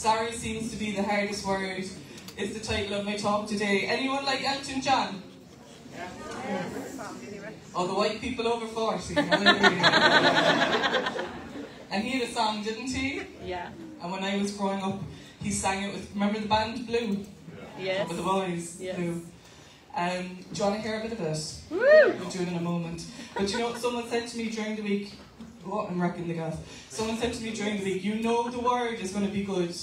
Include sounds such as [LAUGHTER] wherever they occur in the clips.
Sorry seems to be the hardest word. Is the title of my talk today. Anyone like Elton John? Oh, the white people over 40. and he had a song, didn't he? Yeah. And when I was growing up, he sang it with, remember the band Blue? Yes. With the boys, Yes. Blue. Um, do you want to hear a bit of it? Woo! We'll do it in a moment. But you know, what someone said to me during the week, oh, I'm wrecking the gas. Someone said to me during the week, you know the word is going to be good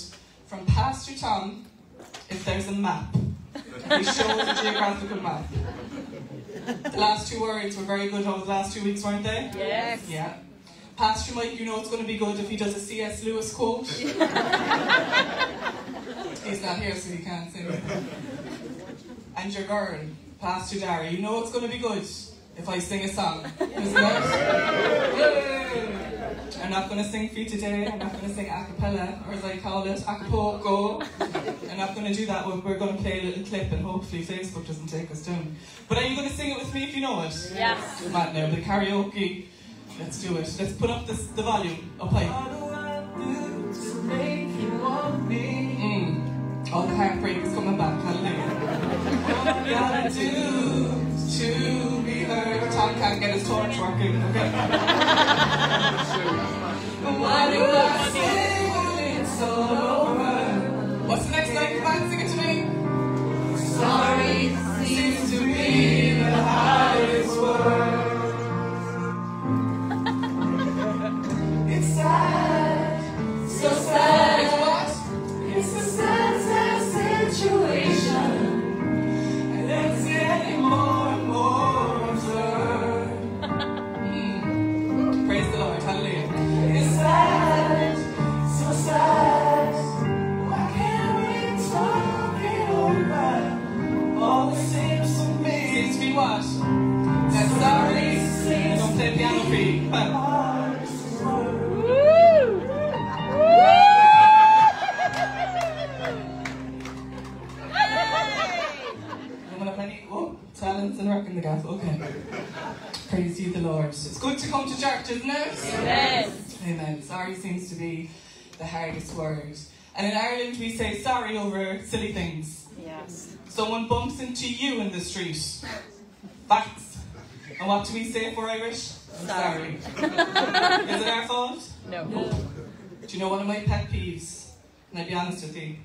from Pastor Tom if there's a map. He shows a geographical map. The last two words were very good over the last two weeks, weren't they? Yes. Yeah. Pastor Mike, you know it's going to be good if he does a C.S. Lewis quote. [LAUGHS] He's not here, so he can't say it. And your girl, Pastor Dara, you know it's going to be good if I sing a song, isn't it? Yay! I'm not going to sing for you today. I'm not going to sing a cappella, or as I call it, acapulco. I'm not going to do that, but we're going to play a little clip and hopefully Facebook doesn't take us down. But are you going to sing it with me if you know it? Yes. Come on now, the karaoke. Let's do it. Let's put up this, the volume up high. Mm. All the heartbreak is coming back. Hallelujah. What I gotta do to be heard. Tom can't get his torch working. Okay. [LAUGHS] Why talents and work in the gaff. Okay. Praise you, the Lord. It's good to come to church, isn't it? Yes. Amen. Sorry seems to be the hardest word. And in Ireland, we say sorry over silly things. Yes. Someone bumps into you in the street. Facts. And what do we say for Irish? Sorry. Is it [LAUGHS] our fault? No. Do you know one of my pet peeves? And I'll be honest with you.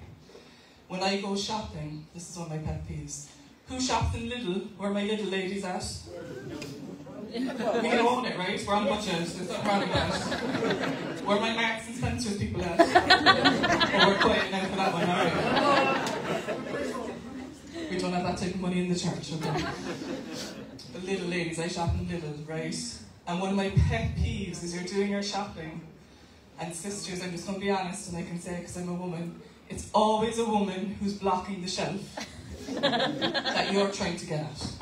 When I go shopping, this is one of my pet peeves. Who shops in Lidl? Where are my little ladies at? We can own it, right? We're on a budget. Nothing wrong with that. Where are my Marks and Spencer's people at? oh, we're quiet now for that one, alright. We don't have that type of money in the church, okay? The little ladies, I shop in Lidl, right? And one of my pet peeves is you're doing your shopping and sisters, I'm just going to be honest, and I can say because I'm a woman, it's always a woman who's blocking the shelf [LAUGHS] that you're trying to get at.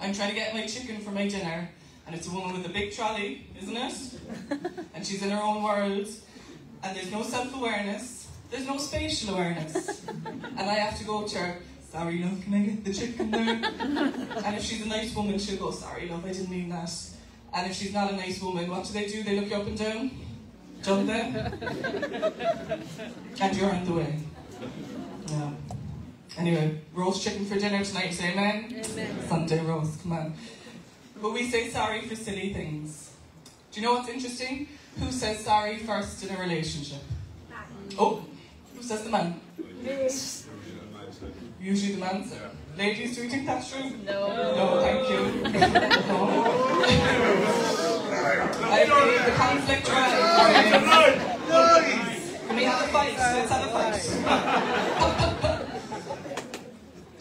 I'm trying to get my chicken for my dinner, and it's a woman with a big trolley, isn't it? [LAUGHS] And she's in her own world, and there's no self awareness, there's no spatial awareness. And I have to go to her, sorry, love, can I get the chicken there? [LAUGHS] And if she's a nice woman, she'll go, sorry, love, I didn't mean that. And if she's not a nice woman, what do they do? They look you up and down, jump them, and you're on the way. Yeah. Anyway, roast chicken for dinner tonight, say amen? Amen. Sunday roast, come on. But we say sorry for silly things. Do you know what's interesting? Who says sorry first in a relationship? Oh, who says the man? Usually the man, sir. Ladies, do you think that's true? No. No, thank you. No. [LAUGHS] I see the conflict rise. Can we have a fight? Let's have a fight.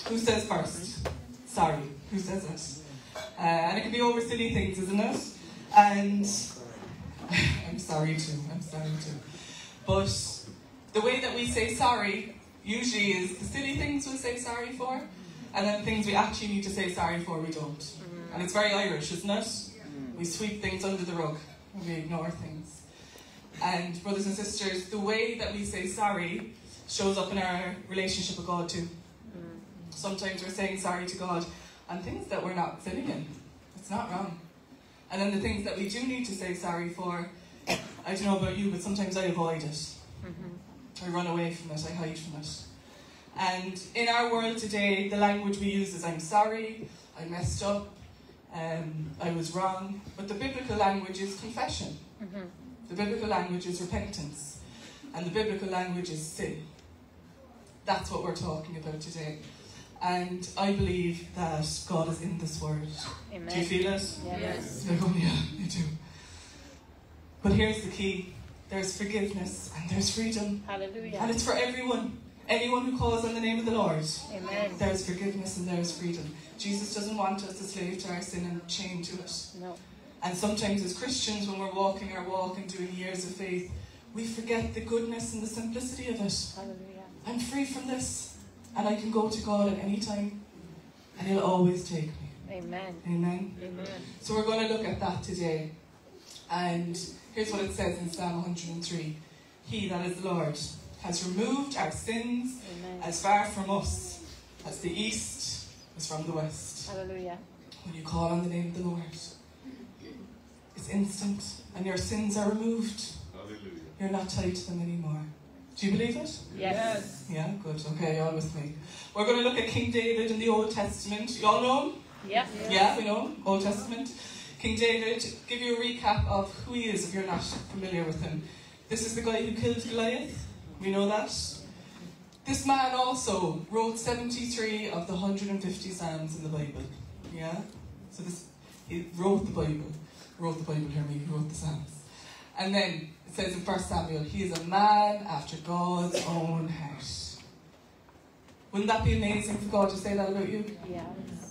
[LAUGHS] Who says first? Sorry, who says it? Uh, and it can be over silly things, isn't it? And [LAUGHS] I'm sorry too, I'm sorry too. But the way that we say sorry usually is the silly things we say sorry for, and then things we actually need to say sorry for we don't. And it's very Irish, isn't it? We sweep things under the rug, and we ignore things. And brothers and sisters, the way that we say sorry shows up in our relationship with God too. Sometimes we're saying sorry to God on things that we're not sinning in. It's not wrong. And then the things that we do need to say sorry for, I don't know about you, but sometimes I avoid it. I run away from it, I hide from it. And in our world today, the language we use is I'm sorry, I messed up, um, I was wrong. But the biblical language is confession. Mhm. The biblical language is repentance. And the biblical language is sin. That's what we're talking about today. And I believe that God is in this word. Do you feel it? Yes. They're going, yeah, you do. But here's the key there's forgiveness and there's freedom. Hallelujah. And it's for everyone. Anyone who calls on the name of the Lord. Amen. There's forgiveness and there's freedom. Jesus doesn't want us a slave to our sin and chained to it. No. And sometimes, as Christians, when we're walking our walk and doing years of faith, we forget the goodness and the simplicity of it. Hallelujah. I'm free from this, and I can go to God at any time, and He'll always take me. Amen. Amen. Amen. So we're going to look at that today. And here's what it says in Psalm 103 He, that is the Lord, has removed our sins Amen. as far from us as the east is from the west. Hallelujah. When you call on the name of the Lord, it's instant, and your sins are removed. Hallelujah. You're not tied to them anymore. Do you believe it? Yes. Yeah, good. Okay, all with me. We're going to look at King David in the Old Testament. You all know him? Yeah. Yeah, we know him. Old Testament. King David, give you a recap of who he is if you're not familiar with him. This is the guy who killed Goliath. We know that. This man also wrote 73 of the 150 Psalms in the Bible. Yeah? So this, he wrote the Bible. Wrote the Bible, hear me, he wrote the Psalms. And then it says in 1 Samuel, he is a man after God's own heart. Wouldn't that be amazing for God to say that about you? Yes.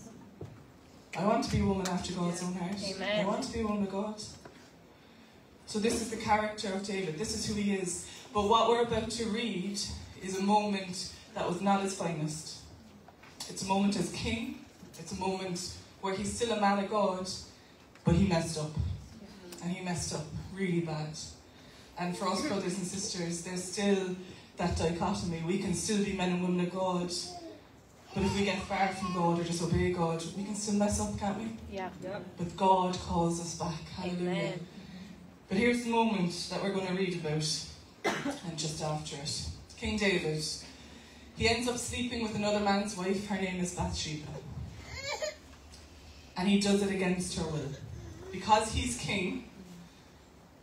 I want to be a woman after God's own heart. Amen. I want to be a woman of God. So this is the character of David. This is who he is. But what we're about to read is a moment that was not his finest. It's a moment as king. It's a moment where he's still a man of God, but he messed up. And he messed up really bad. And for us brothers and sisters, there's still that dichotomy. We can still be men and women of God, but if we get far from God or disobey God, we can still mess up, can't we? Yeah. But God calls us back. Hallelujah. Amen. But here's the moment that we're going to read about, [COUGHS] and just after it. King David, he ends up sleeping with another man's wife. Her name is Bathsheba. And he does it against her will. Because he's king,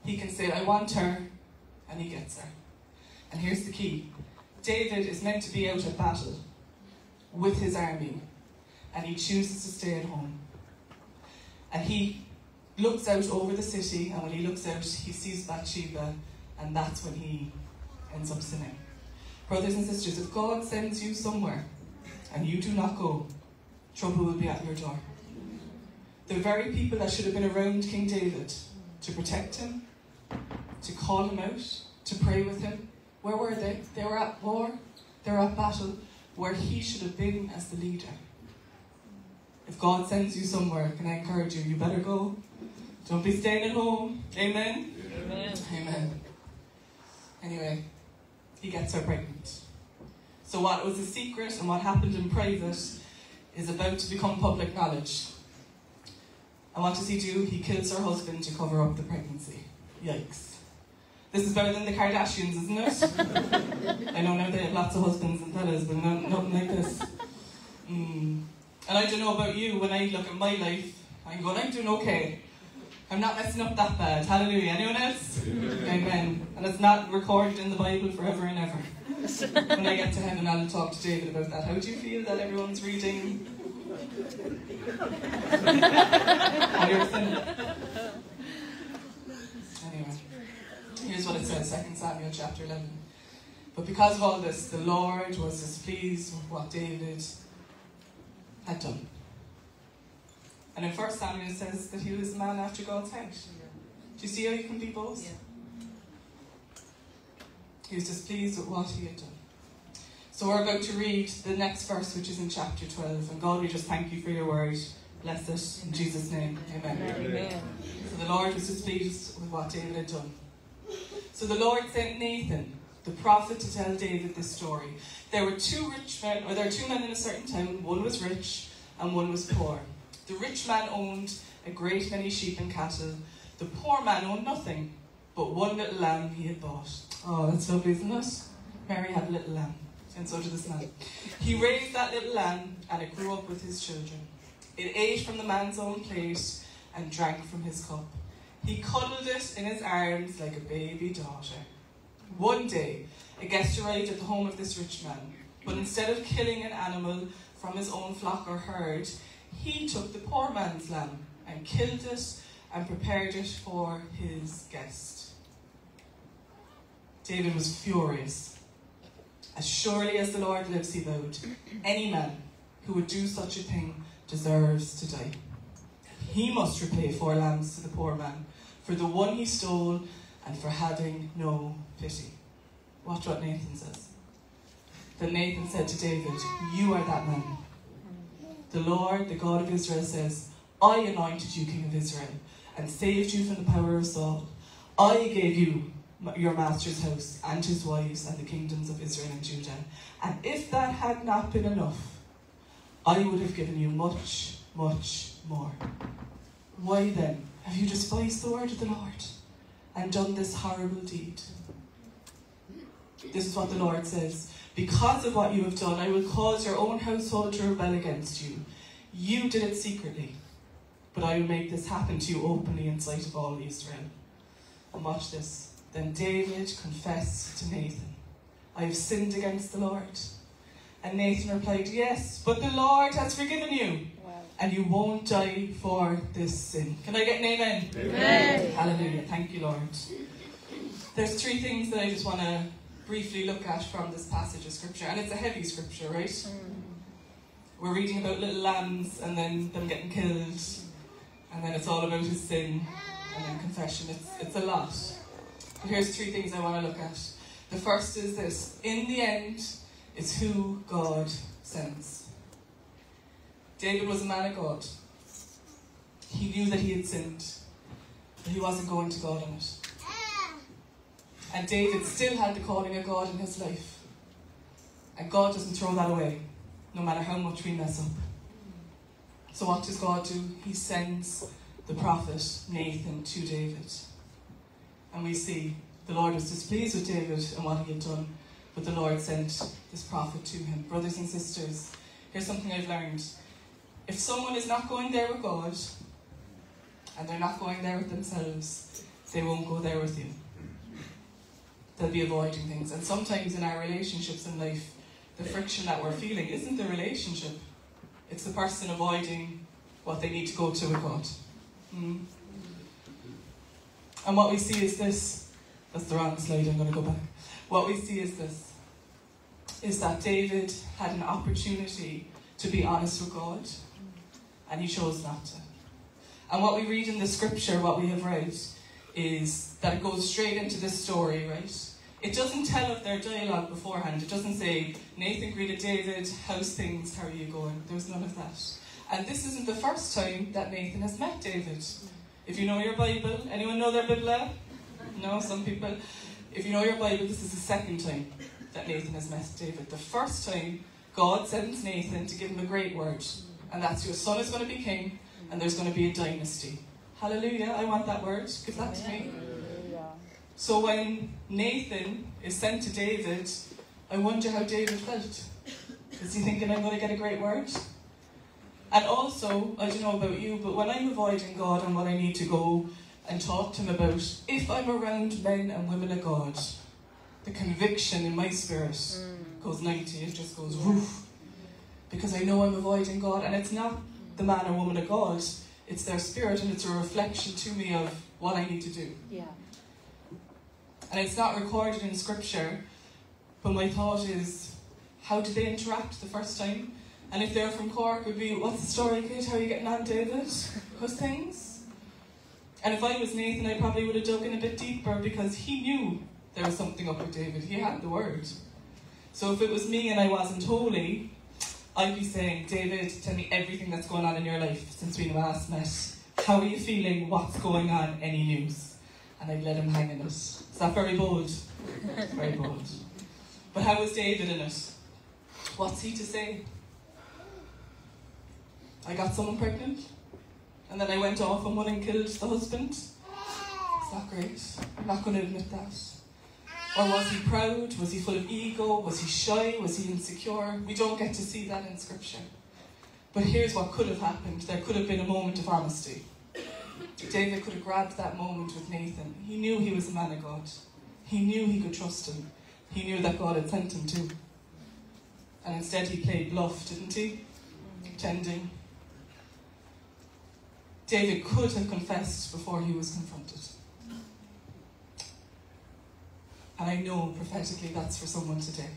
he can say, I want her, and he gets her. And here's the key David is meant to be out at battle with his army, and he chooses to stay at home. And he looks out over the city, and when he looks out, he sees Bathsheba, and that's when he ends up sinning. Brothers and sisters, if God sends you somewhere and you do not go, trouble will be at your door. The very people that should have been around King David to protect him, to call him out, to pray with him, where were they? They were at war, they were at battle, where he should have been as the leader. If God sends you somewhere, can I encourage you? You better go. Don't be staying at home. Amen? Amen. Amen. Anyway, he gets her pregnant. So, what was a secret and what happened in private is about to become public knowledge. And what does he do? He kills her husband to cover up the pregnancy. Yikes. This is better than the Kardashians, isn't it? [LAUGHS] I know now they have lots of husbands and fellas, but no, nothing like this. Mm. And I don't know about you, when I look at my life, I'm going, I'm doing okay. I'm not messing up that bad. Hallelujah. Anyone else? [LAUGHS] Amen. And it's not recorded in the Bible forever and ever. when I get to heaven, I'll talk to David about that. How do you feel that everyone's reading? All your sin? Anyway, here's what it says 2 Samuel chapter 11. But because of all this, the Lord was displeased with what David had done. And in 1 Samuel it says that he was a man after God's heart. Do you see how you can be both? He was displeased with what he had done. So we're about to read the next verse, which is in chapter 12. And God, we just thank you for your word. Bless it in Jesus' name. Amen. Amen. So the Lord was displeased with what David had done. So the Lord sent Nathan, the prophet, to tell David this story. There were two rich men, or there were two men in a certain town. One was rich and one was poor. The rich man owned a great many sheep and cattle. The poor man owned nothing but one little lamb he had bought. Oh, that's lovely, isn't it? Mary had a little lamb, and so did this man. He raised that little lamb, and it grew up with his children. It ate from the man's own plate and drank from his cup. He cuddled it in his arms like a baby daughter. One day, a guest arrived at the home of this rich man, but instead of killing an animal from his own flock or herd, he took the poor man's lamb and killed it and prepared it for his guest. David was furious. As surely as the Lord lives, he vowed, any man who would do such a thing deserves to die. He must repay four lambs to the poor man for the one he stole and for having no pity. Watch what Nathan says. Then Nathan said to David, You are that man. The Lord, the God of Israel, says, I anointed you king of Israel and saved you from the power of Saul. I gave you your master's house and his wives and the kingdoms of Israel and Judah. And if that had not been enough, I would have given you much, much more. Why then have you despised the word of the Lord and done this horrible deed? This is what the Lord says. Because of what you have done, I will cause your own household to rebel against you. You did it secretly, but I will make this happen to you openly in sight of all Israel. And watch this. Then David confessed to Nathan, I have sinned against the Lord. And Nathan replied, Yes, but the Lord has forgiven you, and you won't die for this sin. Can I get an amen? Amen. Hallelujah. Thank you, Lord. There's three things that I just want to briefly look at from this passage of scripture, and it's a heavy scripture, right? Mm. We're reading about little lambs and then them getting killed, and then it's all about his sin, and then confession. It's, it's a lot. But here's three things I want to look at. The first is this in the end, it's who God sends. David was a man of God. He knew that he had sinned, but he wasn't going to God on it. And David still had the calling of God in his life. And God doesn't throw that away, no matter how much we mess up. So, what does God do? He sends the prophet Nathan to David. And we see the Lord was displeased with David and what he had done, but the Lord sent this prophet to him. Brothers and sisters, here's something I've learned. If someone is not going there with God, and they're not going there with themselves, they won't go there with you they'll be avoiding things. And sometimes in our relationships in life, the friction that we're feeling isn't the relationship, it's the person avoiding what they need to go to with God. Mm. And what we see is this that's the wrong slide, I'm going to go back. What we see is this is that David had an opportunity to be honest with God, and he chose not to. And what we read in the scripture, what we have read, is that it goes straight into this story, right? It doesn't tell of their dialogue beforehand. It doesn't say, Nathan greeted David, how's things, how are you going? There's none of that. And this isn't the first time that Nathan has met David. If you know your Bible, anyone know their Bible? No, some people. If you know your Bible, this is the second time that Nathan has met David. The first time, God sends Nathan to give him a great word. And that's your son is going to be king, and there's going to be a dynasty. Hallelujah, I want that word. Give that to me. So when Nathan is sent to David, I wonder how David felt. Is he thinking, I'm going to get a great word? And also, I don't know about you, but when I'm avoiding God and what I need to go and talk to Him about, if I'm around men and women of God, the conviction in my spirit mm. goes 90, it just goes woof. Because I know I'm avoiding God, and it's not the man or woman of God, it's their spirit, and it's a reflection to me of what I need to do. Yeah. And it's not recorded in scripture, but my thought is, how did they interact the first time? And if they're from Cork, it would be, what's the story, kid? How are you getting on, David? How's things? And if I was Nathan, I probably would have dug in a bit deeper because he knew there was something up with David. He had the word. So if it was me and I wasn't holy, I'd be saying, David, tell me everything that's going on in your life since we last met. How are you feeling? What's going on? Any news? And I'd let him hang in it. Is that very bold? [LAUGHS] very bold. But how was David in it? What's he to say? I got someone pregnant, and then I went off and one and killed the husband. It's not great. I'm not going to admit that. Or was he proud? Was he full of ego? Was he shy? Was he insecure? We don't get to see that in Scripture. But here's what could have happened there could have been a moment of honesty. David could have grabbed that moment with Nathan. He knew he was a man of God, he knew he could trust him, he knew that God had sent him to. And instead, he played bluff, didn't he? Pretending. David could have confessed before he was confronted. And I know prophetically that's for someone today.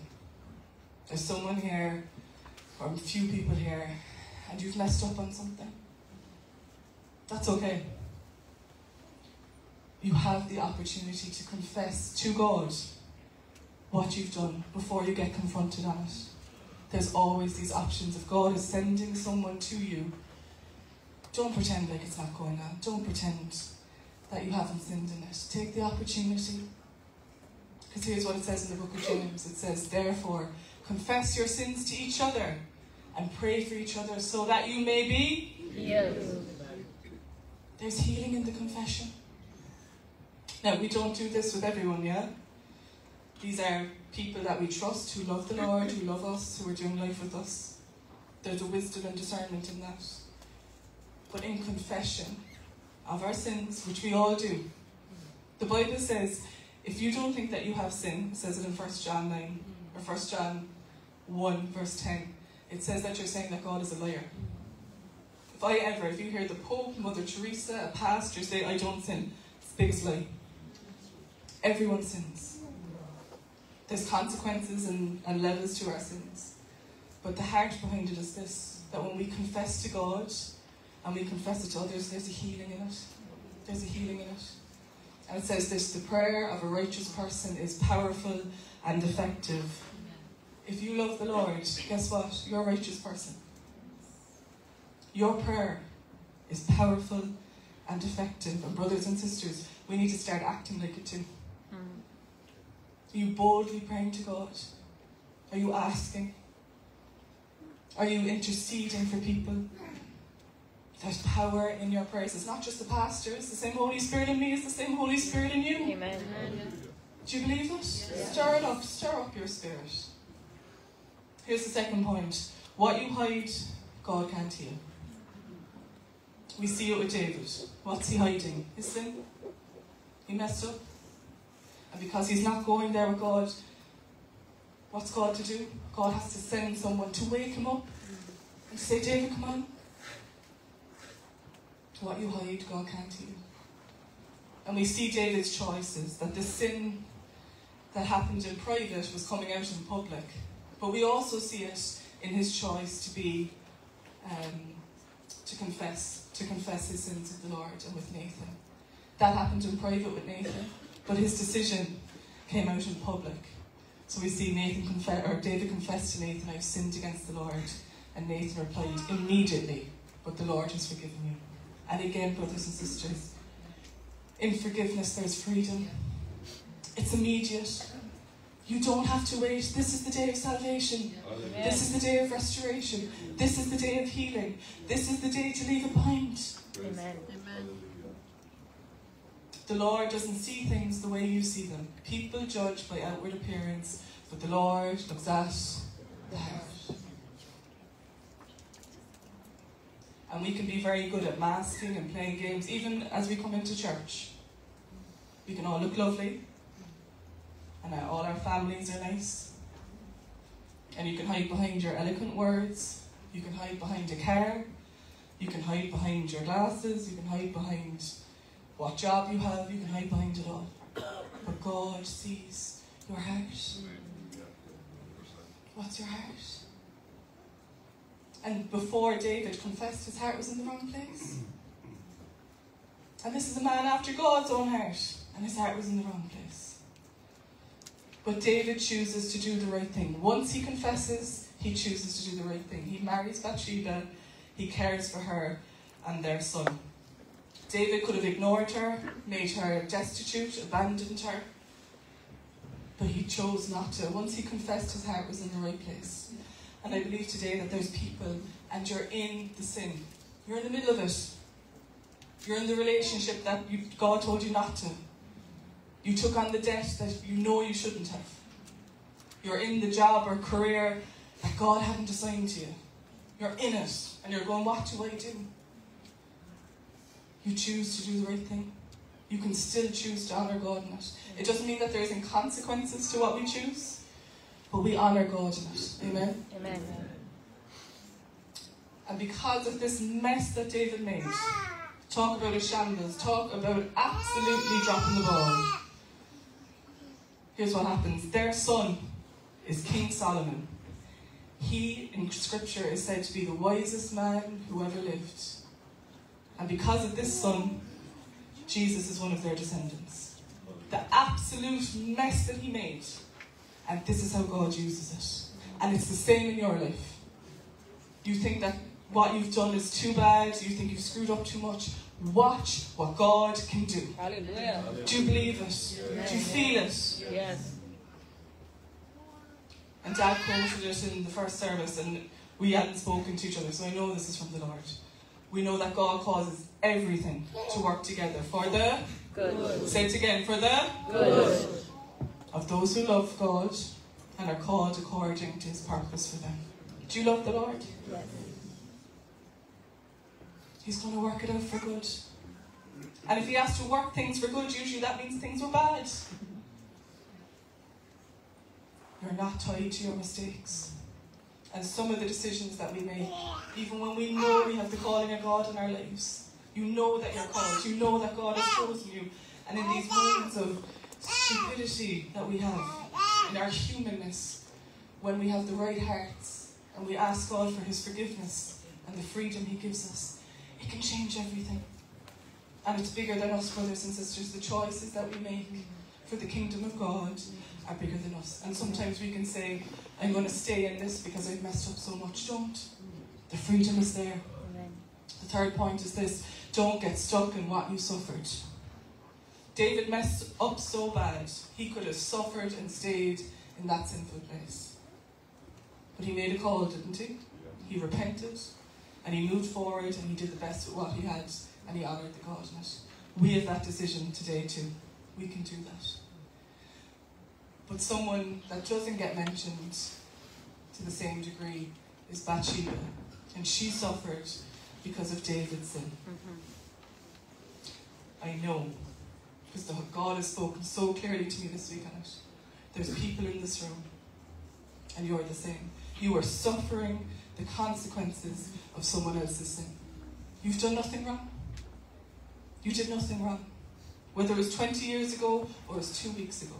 There's someone here, or a few people here, and you've messed up on something. That's okay. You have the opportunity to confess to God what you've done before you get confronted on it. There's always these options. If God is sending someone to you, don't pretend like it's not going on. Don't pretend that you haven't sinned in it. Take the opportunity because here's what it says in the book of James it says, Therefore, confess your sins to each other and pray for each other so that you may be. Yes. There's healing in the confession. Now, we don't do this with everyone, yeah? These are people that we trust, who love the Lord, who love us, who are doing life with us. There's a wisdom and discernment in that. But in confession of our sins, which we all do, the Bible says if you don't think that you have sin, it says it in 1 John 9, or 1 John 1, verse 10, it says that you're saying that God is a liar. If I ever, if you hear the Pope, Mother Teresa, a pastor say, I don't sin, it's the biggest lie. Everyone sins. There's consequences and, and levels to our sins. But the heart behind it is this that when we confess to God and we confess it to others, there's a healing in it. There's a healing in it. And it says this the prayer of a righteous person is powerful and effective. If you love the Lord, guess what? You're a righteous person. Your prayer is powerful and effective. And, brothers and sisters, we need to start acting like it too. Mm. Are you boldly praying to God? Are you asking? Are you interceding for people? There's power in your prayers. It's not just the pastors. The same Holy Spirit in me is the same Holy Spirit in you. Amen. Do you believe it? Yeah. Stir it up. Stir up your spirit. Here's the second point. What you hide, God can't heal. We see it with David. What's he hiding? His sin. He messed up. And because he's not going there with God, what's God to do? God has to send someone to wake him up and say, David, come on what you hide, God can't heal. And we see David's choices, that the sin that happened in private was coming out in public. But we also see it in his choice to be, um, to confess, to confess his sins with the Lord and with Nathan. That happened in private with Nathan, but his decision came out in public. So we see Nathan confess, or David confessed to Nathan, I've sinned against the Lord. And Nathan replied, immediately, but the Lord has forgiven you. And again, brothers and sisters, in forgiveness there's freedom. It's immediate. You don't have to wait. This is the day of salvation. Amen. This is the day of restoration. This is the day of healing. This is the day to leave it behind. Amen. The Lord doesn't see things the way you see them. People judge by outward appearance, but the Lord looks at the heart. And we can be very good at masking and playing games, even as we come into church. We can all look lovely, and uh, all our families are nice. And you can hide behind your eloquent words, you can hide behind a car, you can hide behind your glasses, you can hide behind what job you have, you can hide behind it all. But God sees your heart. What's your heart? And before David confessed, his heart was in the wrong place. And this is a man after God's own heart, and his heart was in the wrong place. But David chooses to do the right thing. Once he confesses, he chooses to do the right thing. He marries Bathsheba, he cares for her and their son. David could have ignored her, made her destitute, abandoned her, but he chose not to. Once he confessed, his heart was in the right place. And I believe today that there's people and you're in the sin. You're in the middle of it. You're in the relationship that you, God told you not to. You took on the debt that you know you shouldn't have. You're in the job or career that God hadn't assigned to you. You're in it and you're going, What do I do? You choose to do the right thing. You can still choose to honour God in it. It doesn't mean that there isn't consequences to what we choose, but we in it. Amen? Amen. And because of this mess that David made, talk about a shambles, talk about absolutely dropping the ball. Here's what happens their son is King Solomon. He, in scripture, is said to be the wisest man who ever lived. And because of this son, Jesus is one of their descendants. The absolute mess that he made. And this is how God uses it. And it's the same in your life. You think that what you've done is too bad, you think you've screwed up too much. Watch what God can do. Hallelujah. Do you believe it? Do you feel it? Yes. And Dad quoted it in the first service, and we hadn't spoken to each other, so I know this is from the Lord. We know that God causes everything to work together for the, Good. say it again, for the Good. Of those who love God and are called according to his purpose for them. Do you love the Lord? Yes. He's going to work it out for good. And if he has to work things for good, usually that means things were bad. You're not tied to your mistakes. And some of the decisions that we make, even when we know we have the calling of God in our lives, you know that you're called, you know that God has chosen you. And in these moments of stupidity that we have, in our humanness, when we have the right hearts and we ask God for His forgiveness and the freedom He gives us, it can change everything. And it's bigger than us, brothers and sisters. The choices that we make for the kingdom of God are bigger than us. And sometimes we can say, I'm going to stay in this because I've messed up so much. Don't. The freedom is there. The third point is this don't get stuck in what you suffered. David messed up so bad, he could have suffered and stayed in that sinful place. But he made a call, didn't he? He repented and he moved forward and he did the best with what he had and he honoured the God in it. We have that decision today too. We can do that. But someone that doesn't get mentioned to the same degree is Bathsheba. And she suffered because of David's sin. Mm-hmm. I know, because God has spoken so clearly to me this week on it. There's people in this room, and you're the same. You are suffering the consequences of someone else's sin. You've done nothing wrong. You did nothing wrong. Whether it was 20 years ago or it was two weeks ago.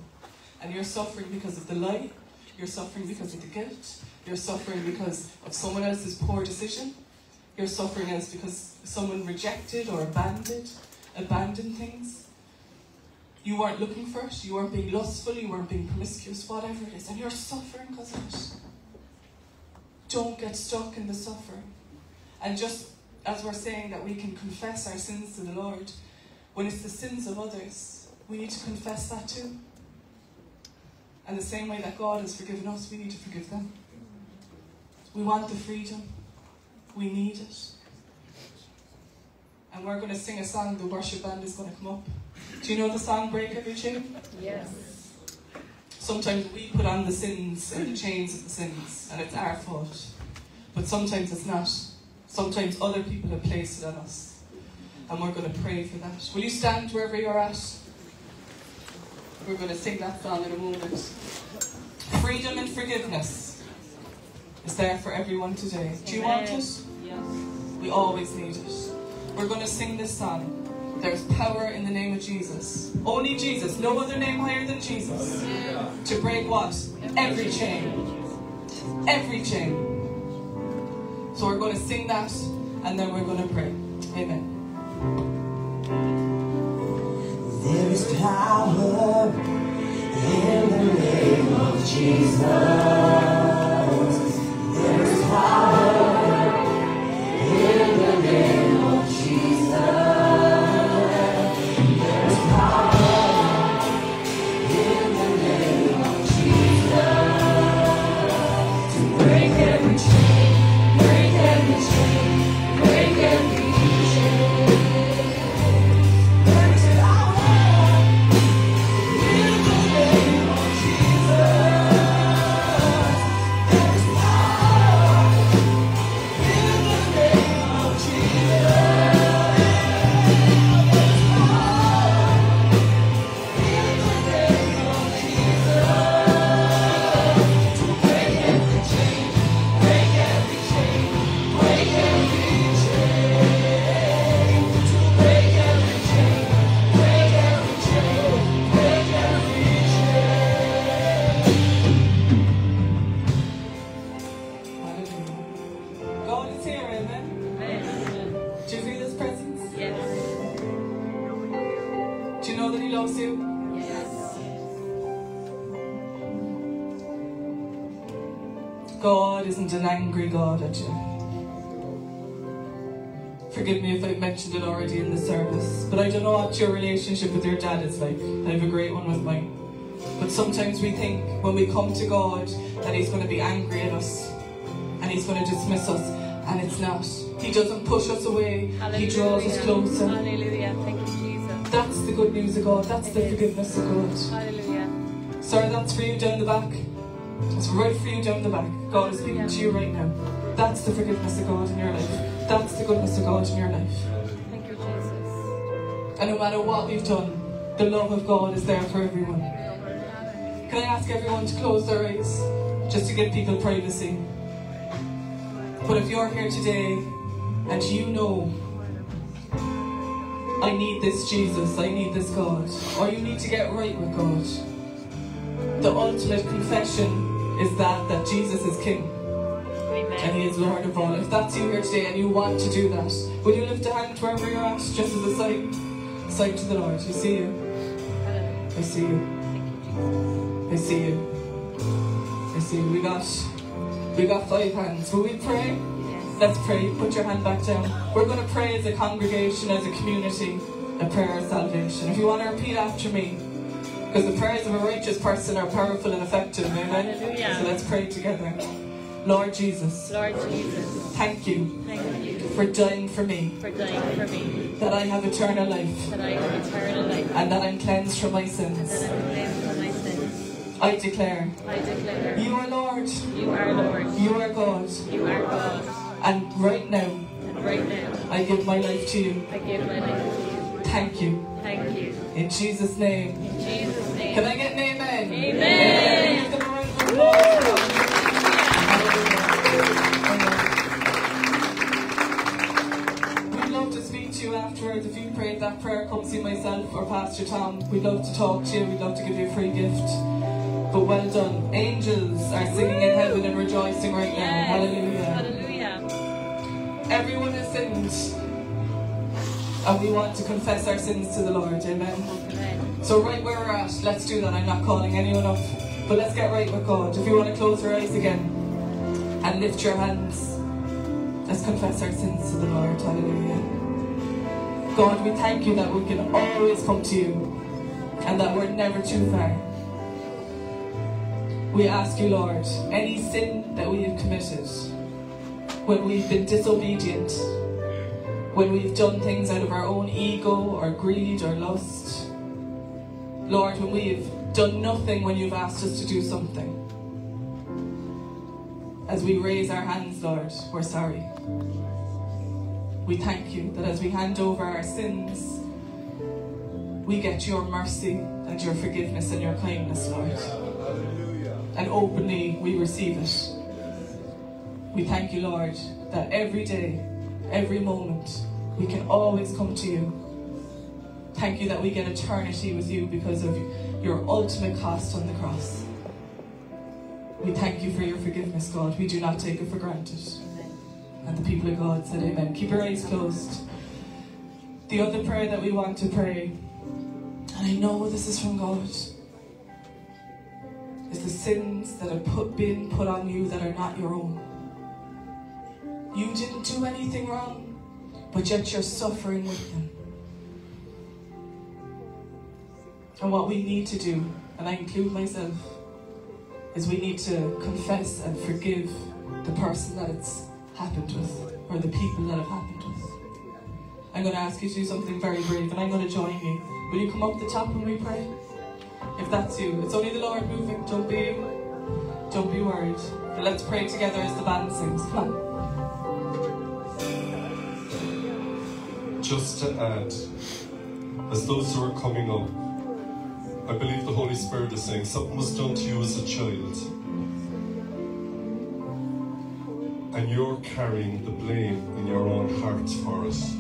And you're suffering because of the lie, you're suffering because of the guilt, you're suffering because of someone else's poor decision, you're suffering as because someone rejected or abandoned, abandoned things. You weren't looking for it, you weren't being lustful, you weren't being promiscuous, whatever it is, and you're suffering because of it. Don't get stuck in the suffering. And just as we're saying that we can confess our sins to the Lord, when it's the sins of others, we need to confess that too. And the same way that God has forgiven us, we need to forgive them. We want the freedom. We need it. And we're going to sing a song, the worship band is going to come up. Do you know the song Break Every Chain? Yes. Sometimes we put on the sins and the chains of the sins, and it's our fault. But sometimes it's not. Sometimes other people have placed it on us. And we're going to pray for that. Will you stand wherever you're at? We're going to sing that song in a moment. Freedom and forgiveness is there for everyone today. Do you want it? Yes. We always need it. We're going to sing this song. There's power in the name of Jesus. Only Jesus, no other name higher than Jesus. To break what? Every chain. Every chain. So we're going to sing that and then we're going to pray. Amen. There is power in the name of Jesus. But I don't know what your relationship with your dad is like. I have a great one with mine. But sometimes we think when we come to God that He's going to be angry at us and He's going to dismiss us, and it's not. He doesn't push us away, He draws us closer. Hallelujah. Thank you, Jesus. That's the good news of God, that's the forgiveness of God. Hallelujah. Sorry, that's for you down the back. It's right for you down the back. God is speaking to you right now. That's the forgiveness of God in your life. That's the goodness of God in your life. Thank you, Jesus. And no matter what we've done, the love of God is there for everyone. Can I ask everyone to close their eyes just to give people privacy? But if you're here today and you know I need this Jesus, I need this God, or you need to get right with God, the ultimate confession is that that Jesus is King and He is Lord of all. If that's you here today and you want to do that, will you lift a hand wherever you're at, just as a sign, sign to the Lord? I see you. I see you. Thank you, Jesus. I see you. I see you. We got, we got five hands. Will we pray? Yes. Let's pray. Put your hand back down. We're going to pray as a congregation, as a community, a prayer of salvation. If you want to repeat after me, because the prayers of a righteous person are powerful and effective. Amen. Hallelujah. So let's pray together. Lord Jesus, Lord Jesus, thank you thank you for dying for me, for dying for me, that I have eternal life, that I have eternal life, and that I'm cleansed from my and sins. that I am cleansed from my sins. I declare, I declare, you are Lord, you are Lord, you are God, you are God, and right now and right now I give my life to you. I give my life to you. Thank you. Thank you. In Jesus' name. In Jesus' name. Can I get an amen? Amen. Give them you afterwards. If you prayed that prayer, come see myself or Pastor Tom. We'd love to talk to you. We'd love to give you a free gift. But well done. Angels are singing in heaven and rejoicing right now. Hallelujah. Hallelujah. Everyone has sinned. And we want to confess our sins to the Lord. Amen. Amen. So right where we're at, let's do that. I'm not calling anyone up. But let's get right with God. If you want to close your eyes again and lift your hands, let's confess our sins to the Lord. Hallelujah. God, we thank you that we can always come to you and that we're never too far. We ask you, Lord, any sin that we have committed, when we've been disobedient, when we've done things out of our own ego or greed or lust, Lord, when we've done nothing when you've asked us to do something. As we raise our hands, Lord, we're sorry. We thank you that as we hand over our sins, we get your mercy and your forgiveness and your kindness, Lord. And openly we receive it. We thank you, Lord, that every day, every moment, we can always come to you. Thank you that we get eternity with you because of your ultimate cost on the cross. We thank you for your forgiveness, God. We do not take it for granted. And the people of God said, Amen. Keep your eyes closed. The other prayer that we want to pray, and I know this is from God, is the sins that have put, been put on you that are not your own. You didn't do anything wrong, but yet you're suffering with them. And what we need to do, and I include myself, is we need to confess and forgive the person that it's happened to us, or the people that have happened to us. I'm going to ask you to do something very brave, and I'm going to join you. Will you come up the top when we pray? If that's you, it's only the Lord moving. Don't be, don't be worried. But let's pray together as the band sings. Come on. Just to add, as those who are coming up, I believe the Holy Spirit is saying something was done to you as a child. And you're carrying the blame in your own hearts for us.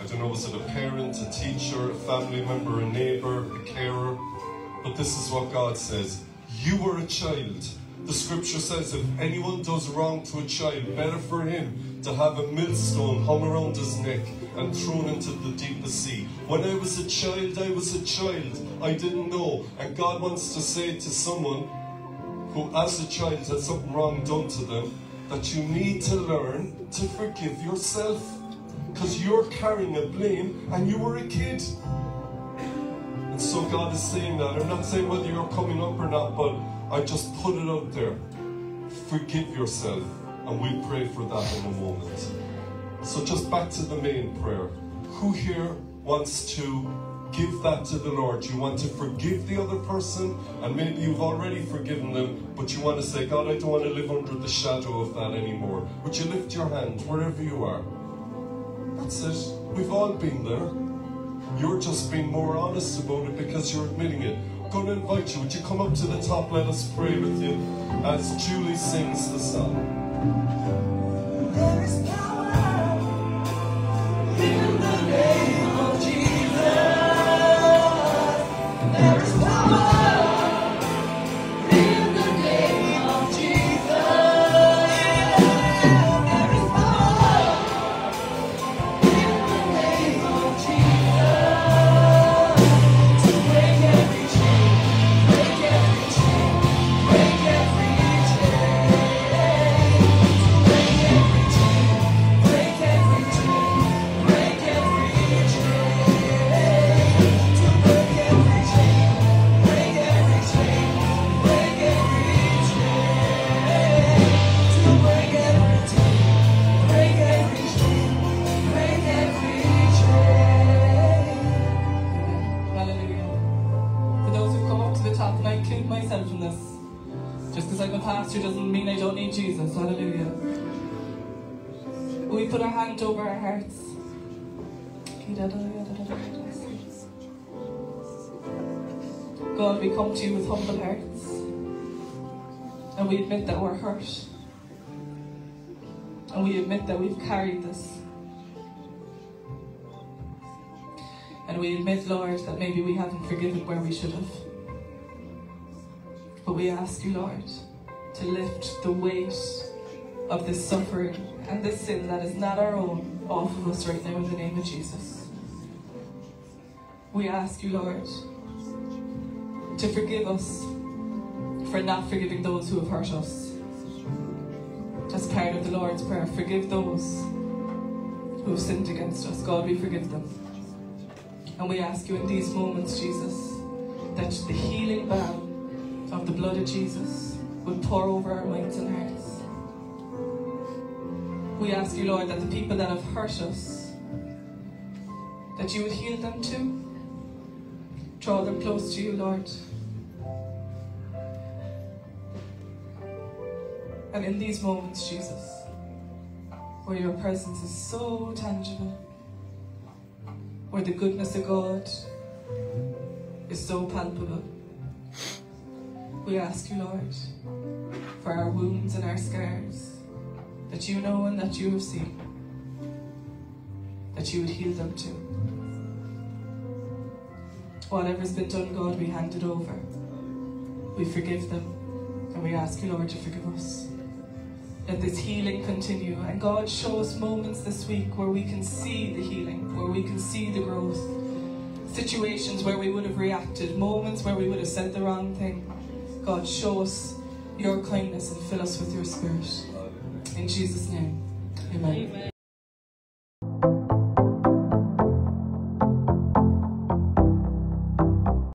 I don't know, was it a parent, a teacher, a family member, a neighbor, a carer? But this is what God says. You were a child. The scripture says if anyone does wrong to a child, better for him to have a millstone hung around his neck and thrown into the deepest sea. When I was a child, I was a child. I didn't know. And God wants to say to someone, who, as a child, had something wrong done to them, that you need to learn to forgive yourself. Because you're carrying a blame and you were a kid. And so God is saying that. I'm not saying whether you're coming up or not, but I just put it out there. Forgive yourself. And we'll pray for that in a moment. So just back to the main prayer. Who here wants to give that to the Lord? You want to forgive the other person, and maybe you've already forgiven them, but you want to say, God, I don't want to live under the shadow of that anymore. Would you lift your hand wherever you are? That's it. We've all been there. You're just being more honest about it because you're admitting it. I'm going to invite you. Would you come up to the top? Let us pray with you as Julie sings the song. Pastor doesn't mean I don't need Jesus. Hallelujah. We put our hand over our hearts. God, we come to you with humble hearts. And we admit that we're hurt. And we admit that we've carried this. And we admit, Lord, that maybe we haven't forgiven where we should have. But we ask you, Lord, to lift the weight of this suffering and this sin that is not our own off of us right now in the name of Jesus. We ask you, Lord, to forgive us for not forgiving those who have hurt us. As part of the Lord's Prayer, forgive those who have sinned against us. God, we forgive them. And we ask you in these moments, Jesus, that the healing balm of the blood of Jesus would pour over our minds and hearts. We ask you, Lord, that the people that have hurt us, that you would heal them too. Draw them close to you, Lord. And in these moments, Jesus, where your presence is so tangible, where the goodness of God is so palpable. We ask you, Lord, for our wounds and our scars that you know and that you have seen, that you would heal them too. Whatever's been done, God, we hand it over. We forgive them, and we ask you, Lord, to forgive us. Let this healing continue. And God, show us moments this week where we can see the healing, where we can see the growth. Situations where we would have reacted, moments where we would have said the wrong thing. God, show us your kindness and fill us with your spirit. In Jesus' name, amen. Amen.